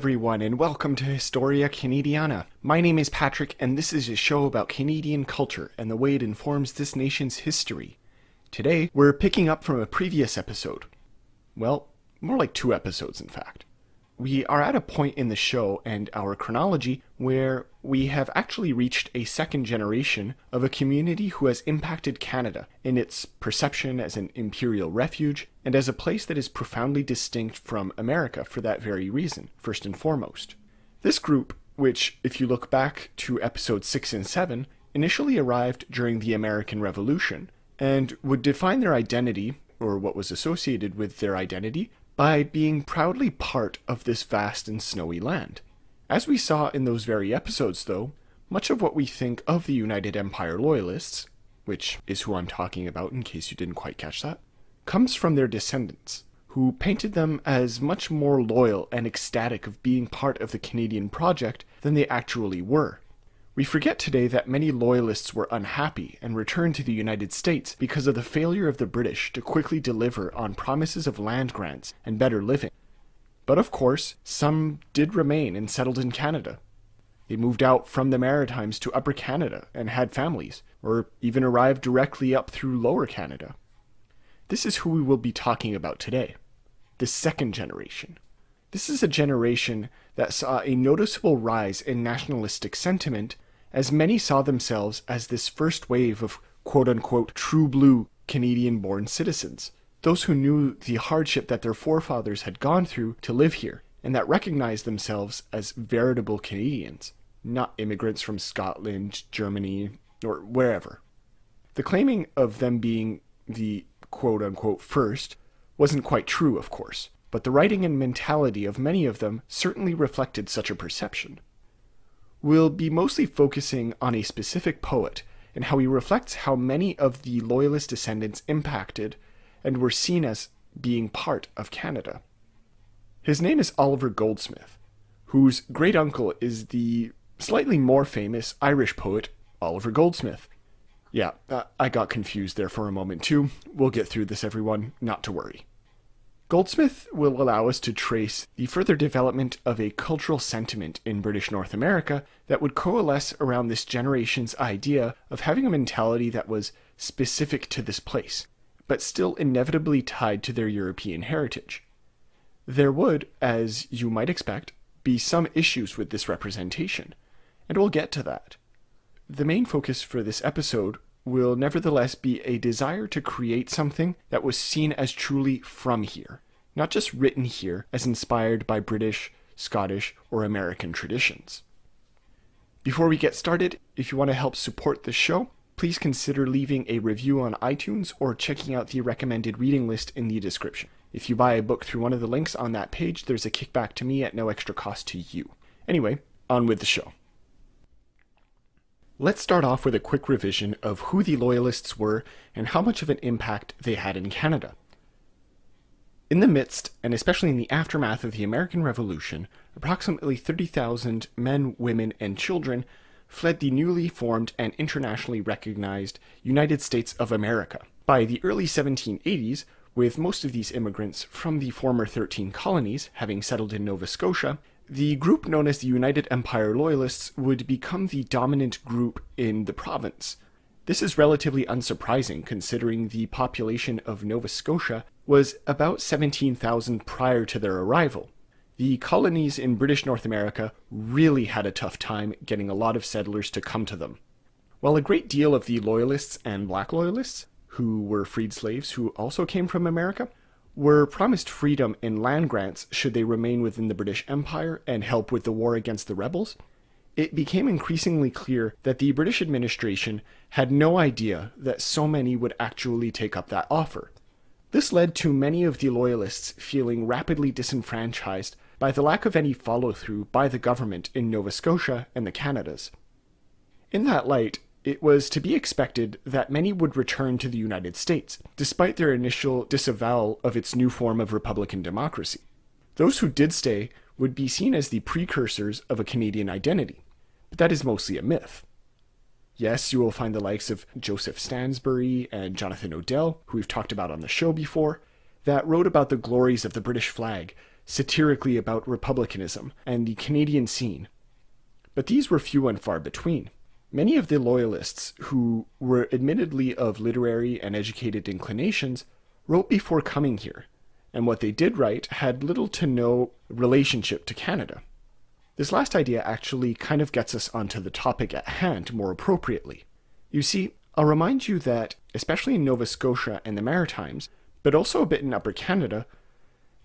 everyone, and welcome to Historia Canadiana. My name is Patrick, and this is a show about Canadian culture and the way it informs this nation's history. Today, we're picking up from a previous episode. Well, more like two episodes, in fact. We are at a point in the show and our chronology where we have actually reached a second generation of a community who has impacted Canada in its perception as an imperial refuge and as a place that is profoundly distinct from America for that very reason, first and foremost. This group, which, if you look back to episodes 6 and 7, initially arrived during the American Revolution and would define their identity, or what was associated with their identity, by being proudly part of this vast and snowy land. As we saw in those very episodes, though, much of what we think of the United Empire Loyalists, which is who I'm talking about in case you didn't quite catch that, comes from their descendants, who painted them as much more loyal and ecstatic of being part of the Canadian project than they actually were. We forget today that many Loyalists were unhappy and returned to the United States because of the failure of the British to quickly deliver on promises of land grants and better living. But of course, some did remain and settled in Canada. They moved out from the Maritimes to Upper Canada and had families, or even arrived directly up through Lower Canada. This is who we will be talking about today the second generation. This is a generation that saw a noticeable rise in nationalistic sentiment as many saw themselves as this first wave of quote unquote true blue Canadian born citizens, those who knew the hardship that their forefathers had gone through to live here, and that recognized themselves as veritable Canadians, not immigrants from Scotland, Germany, or wherever. The claiming of them being the quote unquote first wasn't quite true, of course, but the writing and mentality of many of them certainly reflected such a perception we'll be mostly focusing on a specific poet and how he reflects how many of the Loyalist descendants impacted and were seen as being part of Canada. His name is Oliver Goldsmith, whose great uncle is the slightly more famous Irish poet Oliver Goldsmith. Yeah, uh, I got confused there for a moment too. We'll get through this, everyone, not to worry. Goldsmith will allow us to trace the further development of a cultural sentiment in British North America that would coalesce around this generation's idea of having a mentality that was specific to this place, but still inevitably tied to their European heritage. There would, as you might expect, be some issues with this representation, and we'll get to that. The main focus for this episode will nevertheless be a desire to create something that was seen as truly from here, not just written here as inspired by British, Scottish, or American traditions. Before we get started, if you want to help support the show, please consider leaving a review on iTunes or checking out the recommended reading list in the description. If you buy a book through one of the links on that page, there's a kickback to me at no extra cost to you. Anyway, on with the show. Let's start off with a quick revision of who the Loyalists were and how much of an impact they had in Canada. In the midst, and especially in the aftermath of the American Revolution, approximately 30,000 men, women, and children fled the newly formed and internationally recognized United States of America. By the early 1780s, with most of these immigrants from the former 13 colonies having settled in Nova Scotia, the group known as the United Empire Loyalists would become the dominant group in the province. This is relatively unsurprising considering the population of Nova Scotia was about 17,000 prior to their arrival. The colonies in British North America really had a tough time getting a lot of settlers to come to them. While a great deal of the Loyalists and Black Loyalists, who were freed slaves who also came from America, were promised freedom and land grants should they remain within the British Empire and help with the war against the rebels, it became increasingly clear that the British administration had no idea that so many would actually take up that offer. This led to many of the Loyalists feeling rapidly disenfranchised by the lack of any follow through by the government in Nova Scotia and the Canadas. In that light, it was to be expected that many would return to the United States, despite their initial disavowal of its new form of Republican democracy. Those who did stay would be seen as the precursors of a Canadian identity, but that is mostly a myth. Yes, you will find the likes of Joseph Stansbury and Jonathan Odell, who we've talked about on the show before, that wrote about the glories of the British flag, satirically about republicanism and the Canadian scene. But these were few and far between. Many of the Loyalists, who were admittedly of literary and educated inclinations, wrote before coming here, and what they did write had little to no relationship to Canada. This last idea actually kind of gets us onto the topic at hand more appropriately. You see, I'll remind you that, especially in Nova Scotia and the Maritimes, but also a bit in Upper Canada,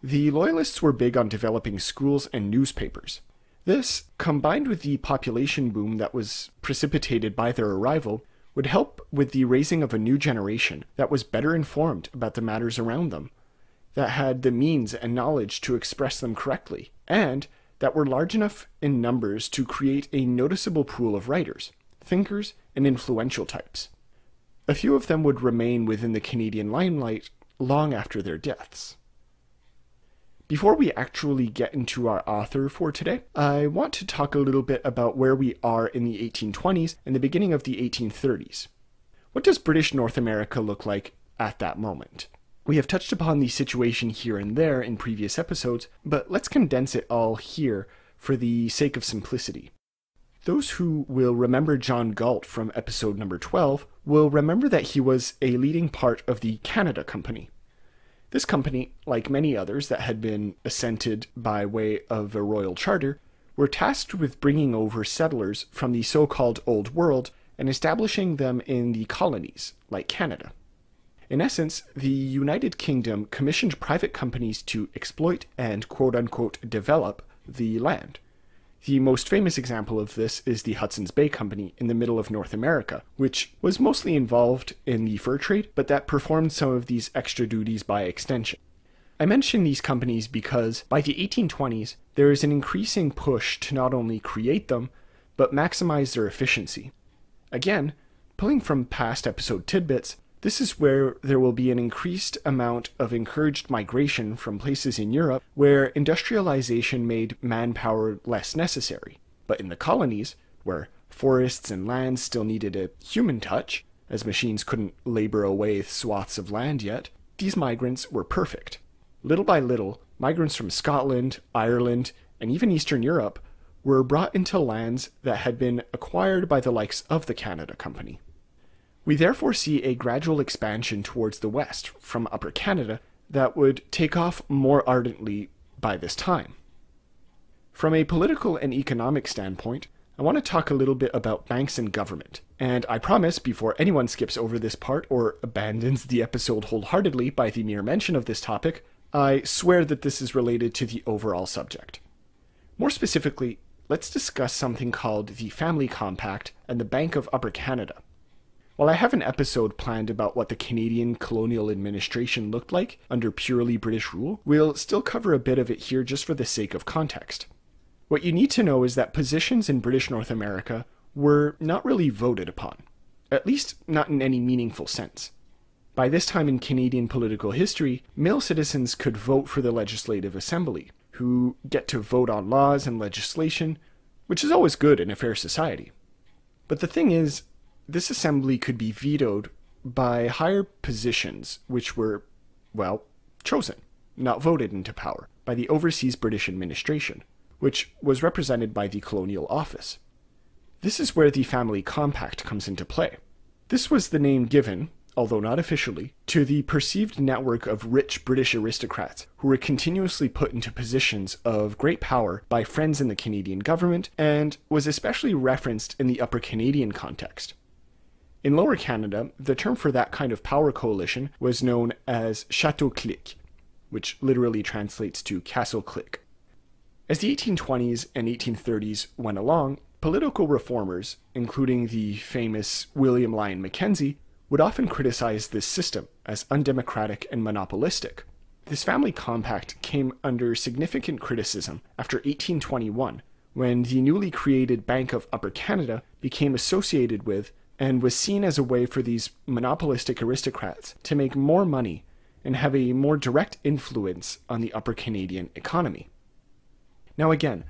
the Loyalists were big on developing schools and newspapers. This, combined with the population boom that was precipitated by their arrival, would help with the raising of a new generation that was better informed about the matters around them, that had the means and knowledge to express them correctly, and that were large enough in numbers to create a noticeable pool of writers, thinkers, and influential types. A few of them would remain within the Canadian limelight long after their deaths. Before we actually get into our author for today, I want to talk a little bit about where we are in the 1820s and the beginning of the 1830s. What does British North America look like at that moment? We have touched upon the situation here and there in previous episodes, but let's condense it all here for the sake of simplicity. Those who will remember John Galt from episode number 12 will remember that he was a leading part of the Canada Company. This company, like many others that had been assented by way of a royal charter, were tasked with bringing over settlers from the so called Old World and establishing them in the colonies, like Canada. In essence, the United Kingdom commissioned private companies to exploit and quote unquote develop the land. The most famous example of this is the Hudson's Bay Company in the middle of North America, which was mostly involved in the fur trade, but that performed some of these extra duties by extension. I mention these companies because by the 1820s, there is an increasing push to not only create them, but maximize their efficiency. Again, pulling from past episode tidbits, this is where there will be an increased amount of encouraged migration from places in Europe where industrialization made manpower less necessary. But in the colonies, where forests and lands still needed a human touch, as machines couldn't labor away swaths of land yet, these migrants were perfect. Little by little, migrants from Scotland, Ireland, and even Eastern Europe were brought into lands that had been acquired by the likes of the Canada Company. We therefore see a gradual expansion towards the west from Upper Canada that would take off more ardently by this time. From a political and economic standpoint, I want to talk a little bit about banks and government. And I promise, before anyone skips over this part or abandons the episode wholeheartedly by the mere mention of this topic, I swear that this is related to the overall subject. More specifically, let's discuss something called the Family Compact and the Bank of Upper Canada. While I have an episode planned about what the Canadian colonial administration looked like under purely British rule, we'll still cover a bit of it here just for the sake of context. What you need to know is that positions in British North America were not really voted upon, at least not in any meaningful sense. By this time in Canadian political history, male citizens could vote for the Legislative Assembly, who get to vote on laws and legislation, which is always good in a fair society. But the thing is, this assembly could be vetoed by higher positions which were, well, chosen, not voted into power, by the overseas British administration, which was represented by the Colonial Office. This is where the Family Compact comes into play. This was the name given, although not officially, to the perceived network of rich British aristocrats who were continuously put into positions of great power by friends in the Canadian government and was especially referenced in the Upper Canadian context. In Lower Canada, the term for that kind of power coalition was known as Chateau Clique, which literally translates to castle clique. As the 1820s and 1830s went along, political reformers, including the famous William Lyon Mackenzie, would often criticize this system as undemocratic and monopolistic. This family compact came under significant criticism after 1821, when the newly created Bank of Upper Canada became associated with and was seen as a way for these monopolistic aristocrats to make more money and have a more direct influence on the upper Canadian economy. Now, again,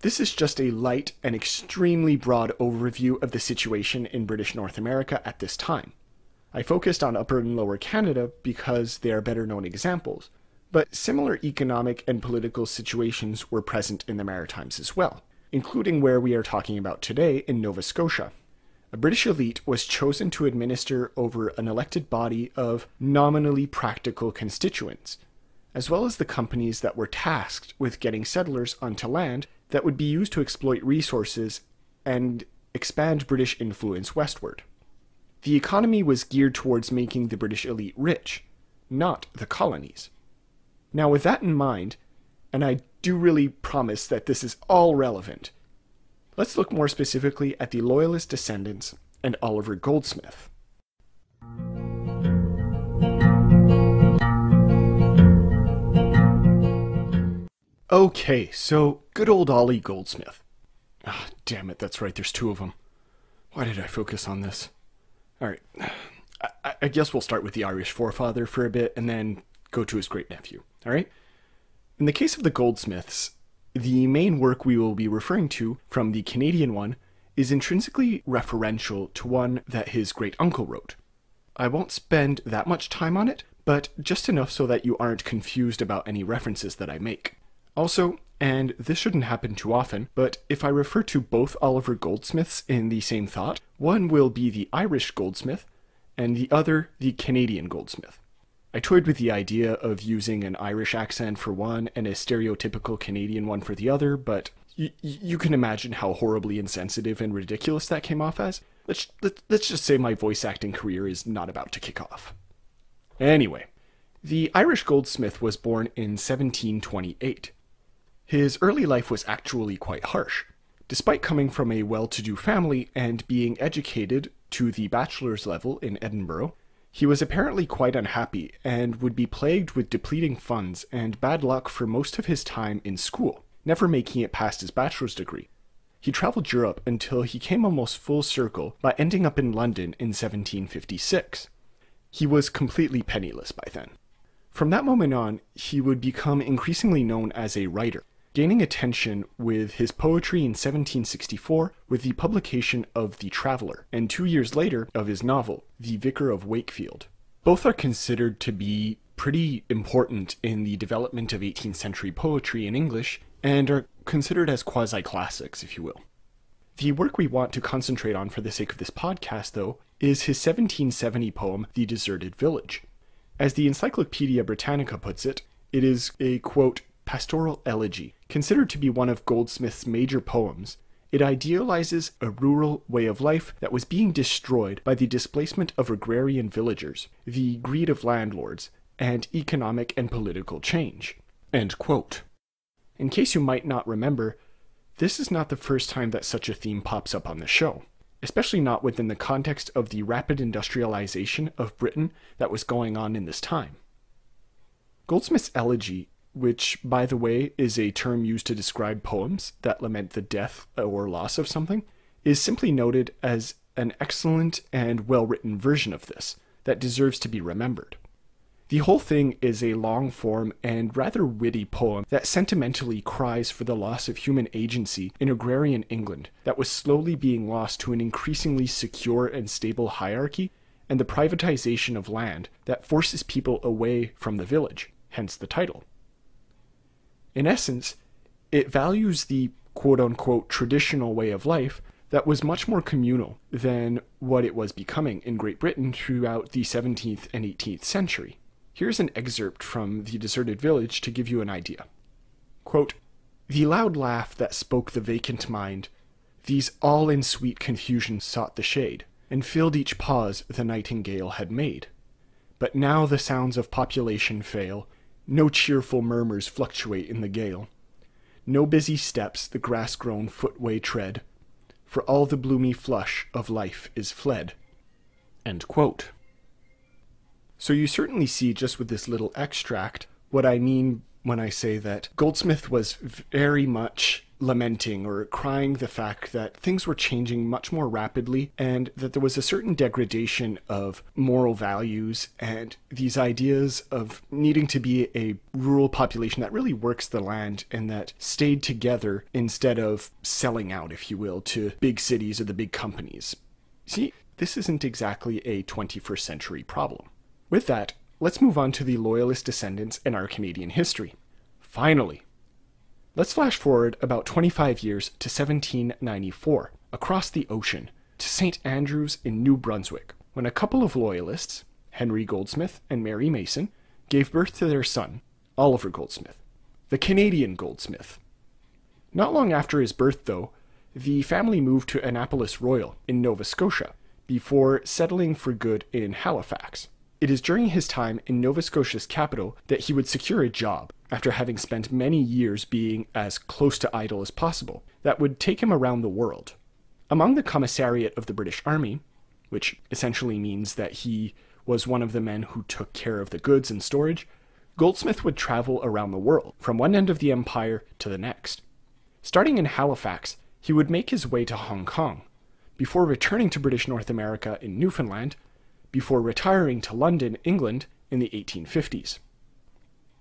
this is just a light and extremely broad overview of the situation in British North America at this time. I focused on Upper and Lower Canada because they are better known examples, But similar economic and political situations were present in the Maritimes as well, including where we are talking about today in Nova Scotia. A British elite was chosen to administer over an elected body of nominally practical constituents, as well as the companies that were tasked with getting settlers onto land that would be used to exploit resources and expand British influence westward. The economy was geared towards making the British elite rich, not the colonies. Now, with that in mind, and I do really promise that this is all relevant, let's look more specifically at the Loyalist descendants and Oliver Goldsmith. Okay, so good old Ollie Goldsmith. Ah, damn it, that's right, there's two of them. Why did I focus on this? Alright, I, I guess we'll start with the Irish forefather for a bit and then go to his great nephew, alright? In the case of the Goldsmiths, the main work we will be referring to from the Canadian one is intrinsically referential to one that his great uncle wrote. I won't spend that much time on it, but just enough so that you aren't confused about any references that I make. Also, and this shouldn't happen too often, but if I refer to both Oliver Goldsmiths in the same thought, one will be the Irish Goldsmith, and the other the Canadian Goldsmith. I toyed with the idea of using an Irish accent for one and a stereotypical Canadian one for the other, but you can imagine how horribly insensitive and ridiculous that came off as. Let's, let, let's just say my voice acting career is not about to kick off. Anyway, the Irish Goldsmith was born in 1728. His early life was actually quite harsh. Despite coming from a well to do family and being educated to the bachelor's level in Edinburgh, he was apparently quite unhappy and would be plagued with depleting funds and bad luck for most of his time in school, never making it past his bachelor's degree. He traveled Europe until he came almost full circle by ending up in London in 1756. He was completely penniless by then. From that moment on, he would become increasingly known as a writer, gaining attention with his poetry in 1764 with the publication of The Traveller, and two years later of his novel, The Vicar of Wakefield. Both are considered to be pretty important in the development of 18th century poetry in English, and are considered as quasi classics, if you will. The work we want to concentrate on for the sake of this podcast, though, is his 1770 poem, The Deserted Village. As the Encyclopedia Britannica puts it, it is a quote, pastoral elegy, considered to be one of Goldsmith's major poems, it idealizes a rural way of life that was being destroyed by the displacement of agrarian villagers, the greed of landlords, and economic and political change. In case you might not remember, this is not the first time that such a theme pops up on the show, especially not within the context of the rapid industrialization of Britain that was going on in this time. Goldsmith's elegy which, by the way, is a term used to describe poems that lament the death or loss of something, is simply noted as an excellent and well written version of this that deserves to be remembered. The whole thing is a long form and rather witty poem that sentimentally cries for the loss of human agency in agrarian England that was slowly being lost to an increasingly secure and stable hierarchy and the privatization of land that forces people away from the village, hence the title. In essence, it values the quote unquote traditional way of life that was much more communal than what it was becoming in Great Britain throughout the 17th and 18th century. Here's an excerpt from The Deserted Village to give you an idea. Quote, the loud laugh that spoke the vacant mind, these all in sweet confusion sought the shade, and filled each pause the nightingale had made. But now the sounds of population fail, no cheerful murmurs fluctuate in the gale. No busy steps the grass grown footway tread, for all the bloomy flush of life is fled. So you certainly see just with this little extract what I mean when I say that Goldsmith was very much lamenting or crying the fact that things were changing much more rapidly and that there was a certain degradation of moral values and these ideas of needing to be a rural population that really works the land and that stayed together instead of selling out, if you will, to big cities or the big companies. See, this isn't exactly a 21st century problem. With that, let's move on to the Loyalist descendants in our Canadian history. Finally! Let's flash forward about 25 years to 1794, across the ocean, to St. Andrews in New Brunswick, when a couple of Loyalists, Henry Goldsmith and Mary Mason, gave birth to their son, Oliver Goldsmith, the Canadian Goldsmith. Not long after his birth, though, the family moved to Annapolis Royal in Nova Scotia before settling for good in Halifax. It is during his time in Nova Scotia's capital that he would secure a job, after having spent many years being as close to idle as possible, that would take him around the world. Among the commissariat of the British Army, which essentially means that he was one of the men who took care of the goods and storage, Goldsmith would travel around the world, from one end of the empire to the next. Starting in Halifax, he would make his way to Hong Kong, before returning to British North America in Newfoundland, before retiring to London, England in the 1850s.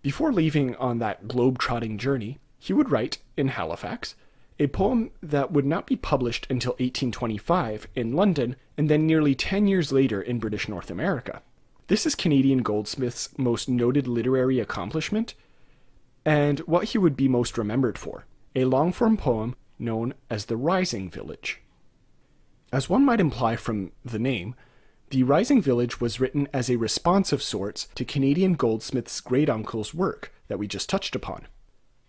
Before leaving on that globe-trotting journey, he would write, in Halifax, a poem that would not be published until 1825 in London and then nearly 10 years later in British North America. This is Canadian Goldsmith's most noted literary accomplishment and what he would be most remembered for a long form poem known as The Rising Village. As one might imply from the name, The Rising Village was written as a response of sorts to Canadian Goldsmith's great uncle's work that we just touched upon.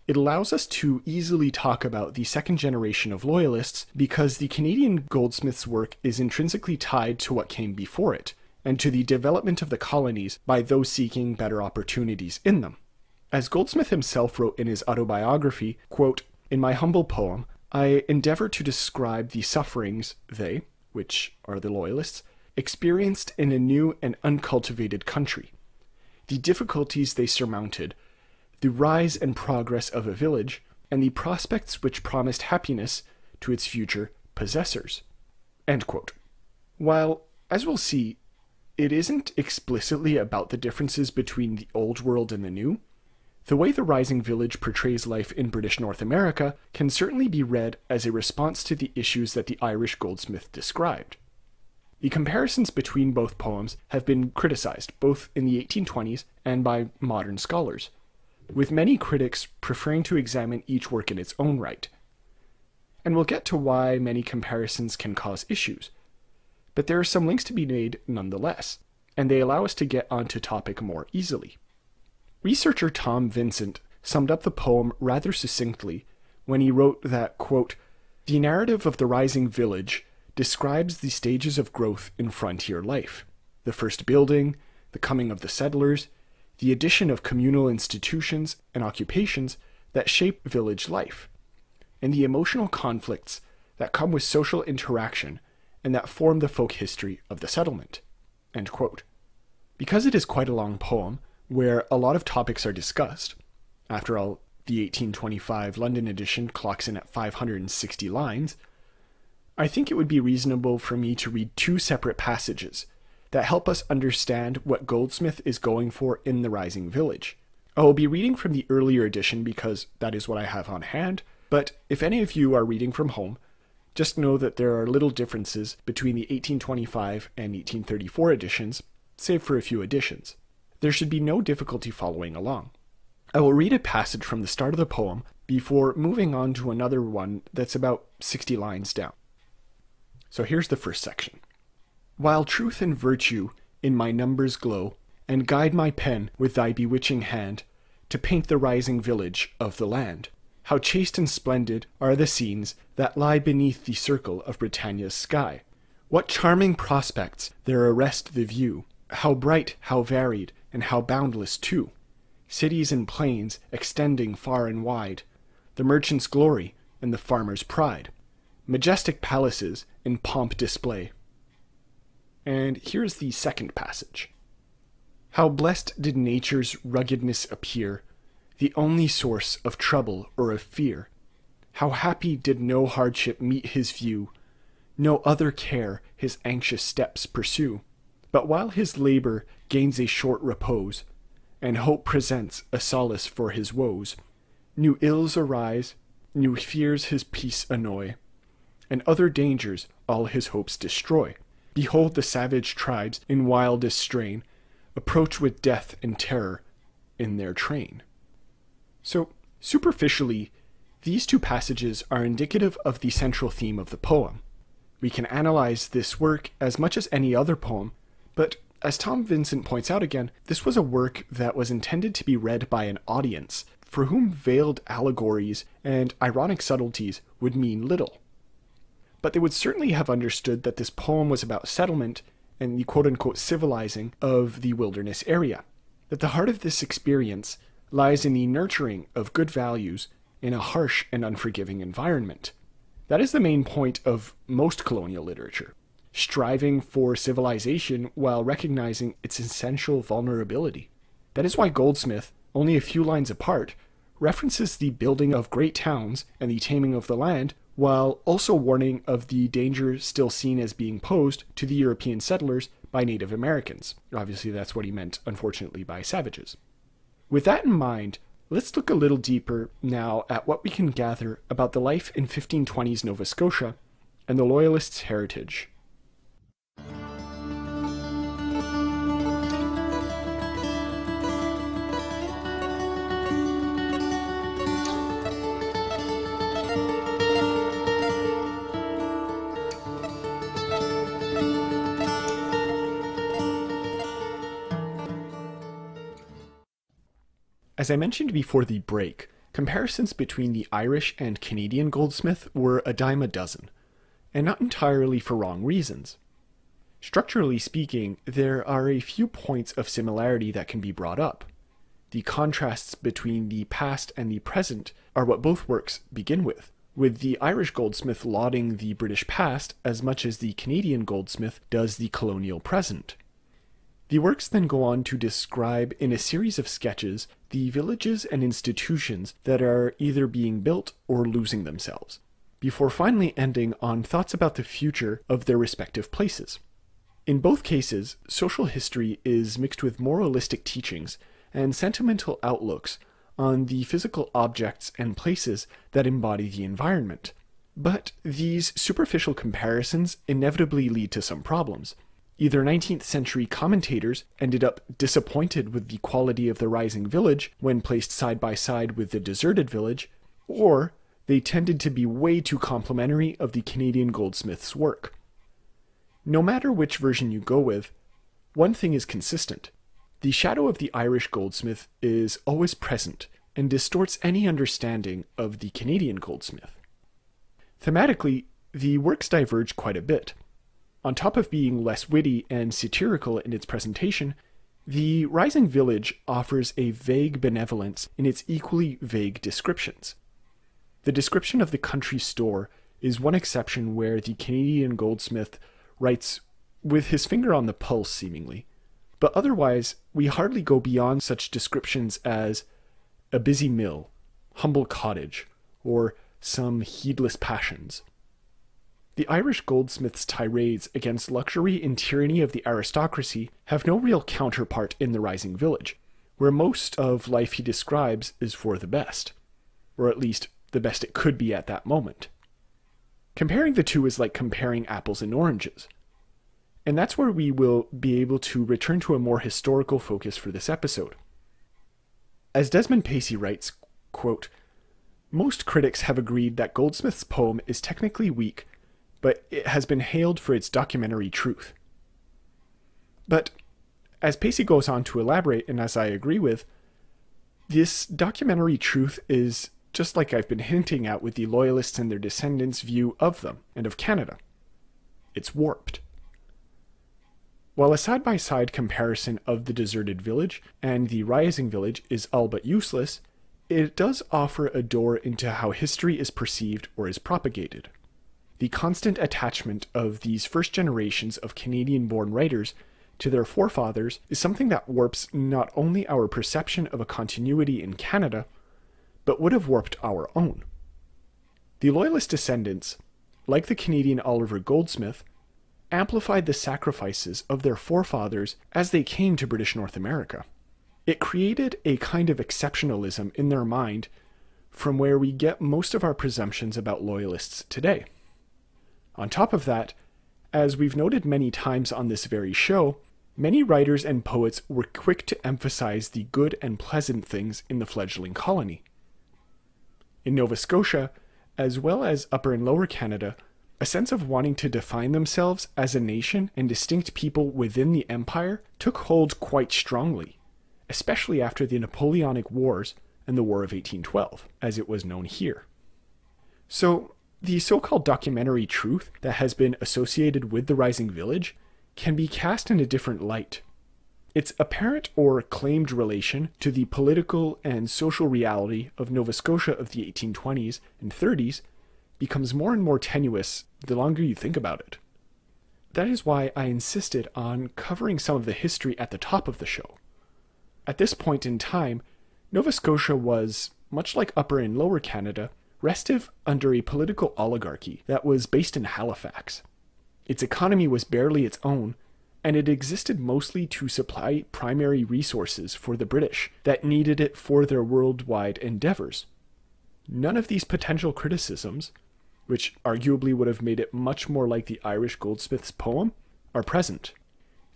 It allows us to easily talk about the second generation of Loyalists because the Canadian Goldsmith's work is intrinsically tied to what came before it, and to the development of the colonies by those seeking better opportunities in them. As Goldsmith himself wrote in his autobiography, quote, In my humble poem, I endeavor to describe the sufferings they, which are the Loyalists, experienced in a new and uncultivated country, the difficulties they surmounted, the rise and progress of a village, and the prospects which promised happiness to its future possessors. While, as we'll see, it isn't explicitly about the differences between the old world and the new, the way the Rising Village portrays life in British North America can certainly be read as a response to the issues that the Irish Goldsmith described. The comparisons between both poems have been criticized both in the 1820s and by modern scholars, with many critics preferring to examine each work in its own right. And we'll get to why many comparisons can cause issues. But there are some links to be made nonetheless, and they allow us to get onto topic more easily. Researcher Tom Vincent summed up the poem rather succinctly when he wrote that, quote, The narrative of the rising village describes the stages of growth in frontier life the first building, the coming of the settlers, the addition of communal institutions and occupations that shape village life, and the emotional conflicts that come with social interaction and that form the folk history of the settlement. Because it is quite a long poem, where a lot of topics are discussed, after all, the 1825 London edition clocks in at 560 lines, I think it would be reasonable for me to read two separate passages that help us understand what Goldsmith is going for in The Rising Village. I will be reading from the earlier edition because that is what I have on hand, but if any of you are reading from home, just know that there are little differences between the 1825 and 1834 editions, save for a few additions. There should be no difficulty following along. I will read a passage from the start of the poem before moving on to another one that's about 60 lines down. So here's the first section. While truth and virtue in my numbers glow, and guide my pen with thy bewitching hand to paint the rising village of the land. How chaste and splendid are the scenes that lie beneath the circle of Britannia's sky. What charming prospects there arrest the view. How bright, how varied, and how boundless too. Cities and plains extending far and wide. The merchant's glory and the farmer's pride. Majestic palaces in pomp display and here's the second passage. How blessed did nature's ruggedness appear, the only source of trouble or of fear. How happy did no hardship meet his view, no other care his anxious steps pursue. But while his labor gains a short repose, and hope presents a solace for his woes, new ills arise, new fears his peace annoy, and other dangers all his hopes destroy. Behold the savage tribes in wildest strain, approach with death and terror in their train. So, superficially, these two passages are indicative of the central theme of the poem. We can analyze this work as much as any other poem, but as Tom Vincent points out again, this was a work that was intended to be read by an audience for whom veiled allegories and ironic subtleties would mean little. But they would certainly have understood that this poem was about settlement and the quote unquote civilizing of the wilderness area. That the heart of this experience lies in the nurturing of good values in a harsh and unforgiving environment. That is the main point of most colonial literature striving for civilization while recognizing its essential vulnerability. That is why Goldsmith, only a few lines apart, references the building of great towns and the taming of the land, while also warning of the danger still seen as being posed to the European settlers by Native Americans. Obviously, that's what he meant, unfortunately, by savages. With that in mind, let's look a little deeper now at what we can gather about the life in 1520s Nova Scotia and the Loyalists' heritage. As I mentioned before the break, comparisons between the Irish and Canadian goldsmith were a dime a dozen, and not entirely for wrong reasons. Structurally speaking, there are a few points of similarity that can be brought up. The contrasts between the past and the present are what both works begin with, with the Irish goldsmith lauding the British past as much as the Canadian goldsmith does the colonial present. The works then go on to describe in a series of sketches the villages and institutions that are either being built or losing themselves, before finally ending on thoughts about the future of their respective places. In both cases, social history is mixed with moralistic teachings and sentimental outlooks on the physical objects and places that embody the environment. But these superficial comparisons inevitably lead to some problems. Either 19th century commentators ended up disappointed with the quality of the rising village when placed side by side with the deserted village, or they tended to be way too complimentary of the Canadian goldsmith's work. No matter which version you go with, one thing is consistent. The shadow of the Irish goldsmith is always present and distorts any understanding of the Canadian goldsmith. Thematically, the works diverge quite a bit. On top of being less witty and satirical in its presentation, the Rising Village offers a vague benevolence in its equally vague descriptions. The description of the country store is one exception where the Canadian goldsmith writes with his finger on the pulse, seemingly. But otherwise, we hardly go beyond such descriptions as a busy mill, humble cottage, or some heedless passions. The Irish goldsmith's tirades against luxury and tyranny of the aristocracy have no real counterpart in the rising village, where most of life he describes is for the best, or at least the best it could be at that moment. Comparing the two is like comparing apples and oranges. And that's where we will be able to return to a more historical focus for this episode. As Desmond Pacey writes, quote, Most critics have agreed that Goldsmith's poem is technically weak but it has been hailed for its documentary truth. But as Pacey goes on to elaborate, and as I agree with, this documentary truth is just like I've been hinting at with the Loyalists and their descendants' view of them and of Canada. It's warped. While a side by side comparison of the deserted village and the rising village is all but useless, it does offer a door into how history is perceived or is propagated. The constant attachment of these first generations of Canadian born writers to their forefathers is something that warps not only our perception of a continuity in Canada, but would have warped our own. The Loyalist descendants, like the Canadian Oliver Goldsmith, amplified the sacrifices of their forefathers as they came to British North America. It created a kind of exceptionalism in their mind from where we get most of our presumptions about Loyalists today. On top of that, as we've noted many times on this very show, Many writers and poets were quick to emphasize the good and pleasant things in the fledgling colony. In Nova Scotia, as well as Upper and Lower Canada, a sense of wanting to define themselves as a nation and distinct people within the empire took hold quite strongly, especially after the Napoleonic Wars and the War of 1812, as it was known here. So, the so called documentary truth that has been associated with the Rising Village can be cast in a different light. Its apparent or claimed relation to the political and social reality of Nova Scotia of the 1820s and 30s becomes more and more tenuous the longer you think about it. That is why I insisted on covering some of the history at the top of the show. At this point in time, Nova Scotia was, much like Upper and Lower Canada, restive under a political oligarchy that was based in Halifax. Its economy was barely its own, and it existed mostly to supply primary resources for the British that needed it for their worldwide endeavors. None of these potential criticisms, which arguably would have made it much more like the Irish goldsmith's poem, are present.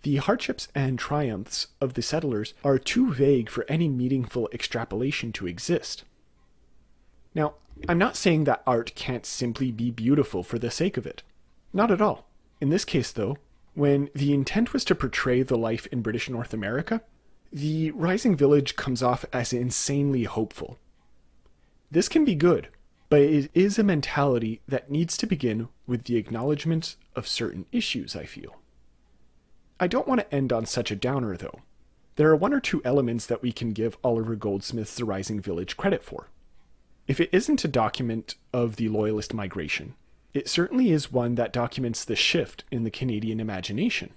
The hardships and triumphs of the settlers are too vague for any meaningful extrapolation to exist. Now, I'm not saying that art can't simply be beautiful for the sake of it. Not at all. In this case, though, when the intent was to portray the life in British North America, the Rising Village comes off as insanely hopeful. This can be good, but it is a mentality that needs to begin with the acknowledgement of certain issues, I feel. I don't want to end on such a downer, though. There are one or two elements that we can give Oliver Goldsmith's The Rising Village credit for. If it isn't a document of the Loyalist migration, it certainly is one that documents the shift in the Canadian imagination.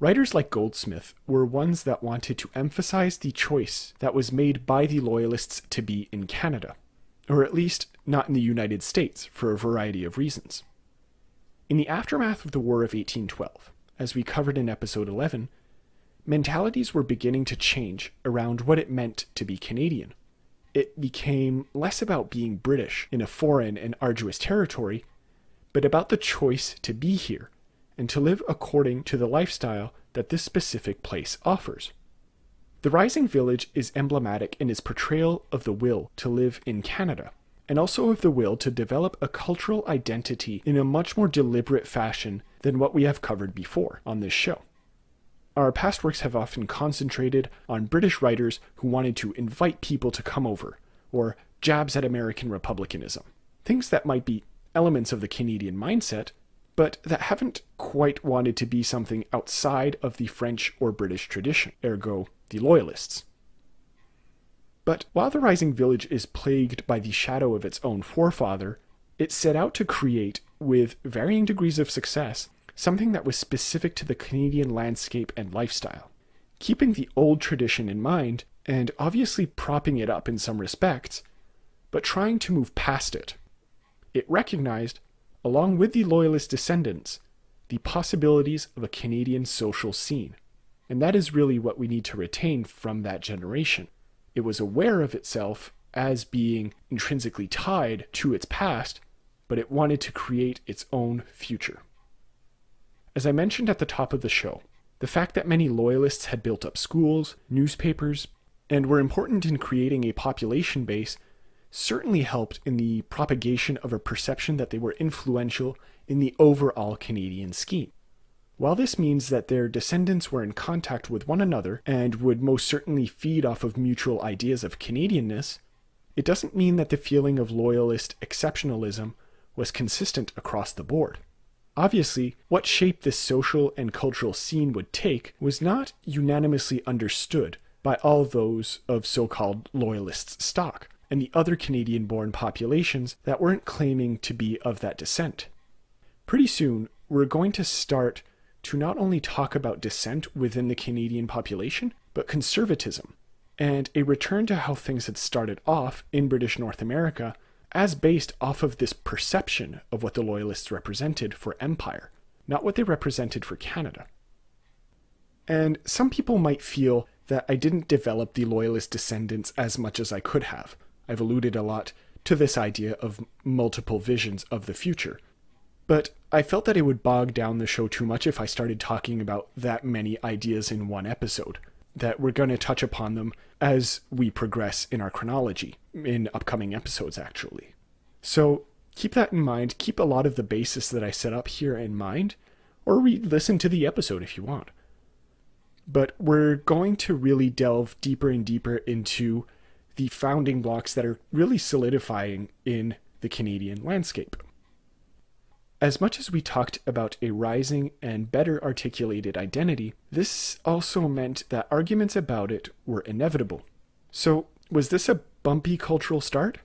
Writers like Goldsmith were ones that wanted to emphasize the choice that was made by the Loyalists to be in Canada, or at least not in the United States for a variety of reasons. In the aftermath of the War of 1812, as we covered in episode 11, mentalities were beginning to change around what it meant to be Canadian it became less about being British in a foreign and arduous territory, but about the choice to be here and to live according to the lifestyle that this specific place offers. The Rising Village is emblematic in its portrayal of the will to live in Canada, and also of the will to develop a cultural identity in a much more deliberate fashion than what we have covered before on this show. Our past works have often concentrated on British writers who wanted to invite people to come over, or jabs at American republicanism. Things that might be elements of the Canadian mindset, but that haven't quite wanted to be something outside of the French or British tradition, ergo, the Loyalists. But while the Rising Village is plagued by the shadow of its own forefather, it set out to create, with varying degrees of success, something that was specific to the Canadian landscape and lifestyle. Keeping the old tradition in mind, and obviously propping it up in some respects, but trying to move past it. It recognized, along with the Loyalist descendants, the possibilities of a Canadian social scene. And that is really what we need to retain from that generation. It was aware of itself as being intrinsically tied to its past, but it wanted to create its own future. As I mentioned at the top of the show, the fact that many loyalists had built up schools, newspapers, and were important in creating a population base certainly helped in the propagation of a perception that they were influential in the overall Canadian scheme. While this means that their descendants were in contact with one another and would most certainly feed off of mutual ideas of Canadianness, it doesn't mean that the feeling of loyalist exceptionalism was consistent across the board. Obviously, what shape this social and cultural scene would take was not unanimously understood by all those of so called loyalist stock and the other Canadian born populations that weren't claiming to be of that descent. Pretty soon, we're going to start to not only talk about dissent within the Canadian population, but conservatism, and a return to how things had started off in British North America as based off of this perception of what the Loyalists represented for empire, not what they represented for Canada. And some people might feel that I didn't develop the Loyalist descendants as much as I could have. I've alluded a lot to this idea of multiple visions of the future. But I felt that it would bog down the show too much if I started talking about that many ideas in one episode, that we're going to touch upon them as we progress in our chronology, in upcoming episodes, actually. So keep that in mind. Keep a lot of the basis that I set up here in mind, or re listen to the episode if you want. But we're going to really delve deeper and deeper into the founding blocks that are really solidifying in the Canadian landscape. As much as we talked about a rising and better articulated identity, this also meant that arguments about it were inevitable. So, was this a bumpy cultural start?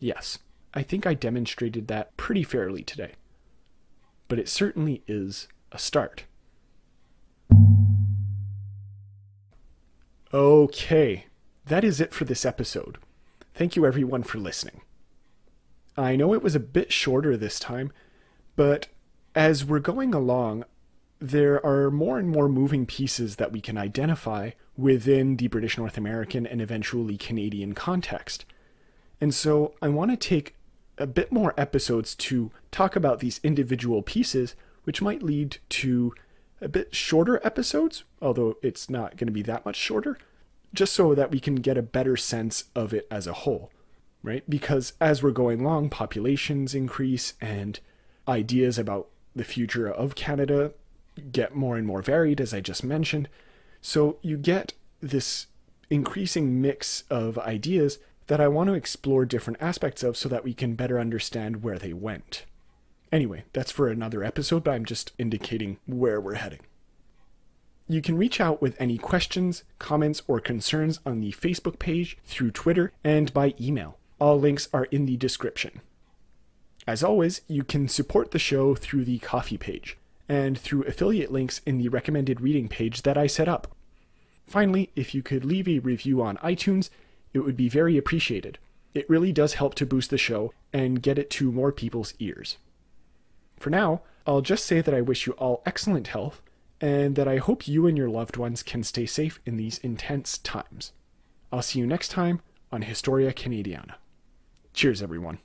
Yes, I think I demonstrated that pretty fairly today. But it certainly is a start. Okay, that is it for this episode. Thank you everyone for listening. I know it was a bit shorter this time, but as we're going along, there are more and more moving pieces that we can identify within the British North American and eventually Canadian context. And so I want to take a bit more episodes to talk about these individual pieces, which might lead to a bit shorter episodes, although it's not going to be that much shorter, just so that we can get a better sense of it as a whole, right? Because as we're going along, populations increase and ideas about the future of Canada get more and more varied, as I just mentioned. So you get this increasing mix of ideas that I want to explore different aspects of so that we can better understand where they went. Anyway, that's for another episode, but I'm just indicating where we're heading. You can reach out with any questions, comments, or concerns on the Facebook page, through Twitter, and by email. All links are in the description. As always, you can support the show through the Ko-fi page and through affiliate links in the recommended reading page that I set up. Finally, if you could leave a review on iTunes, it would be very appreciated. It really does help to boost the show and get it to more people's ears. For now, I'll just say that I wish you all excellent health and that I hope you and your loved ones can stay safe in these intense times. I'll see you next time on Historia Canadiana. Cheers, everyone.